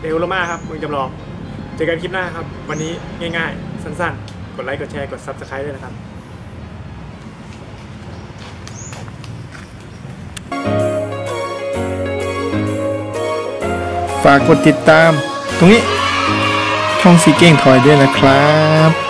เดลโลมาครับเมืองจำลองเจอกันคลิปหน้าครับ วันนี้ง่ายๆ สั้นๆ กดไลค์กดแชร์กด Subscribe ด้วยนะครับฝากกดติดตาม ตรงนี้ช่องสีเก้งถอยด้วยนะครับ